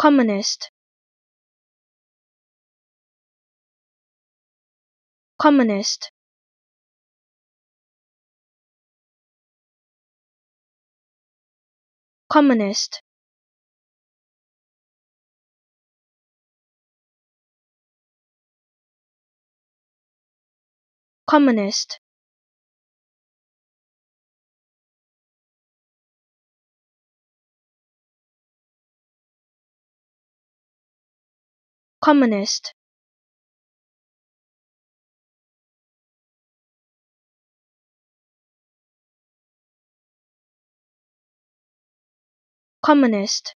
communist communist communist communist communist. Communist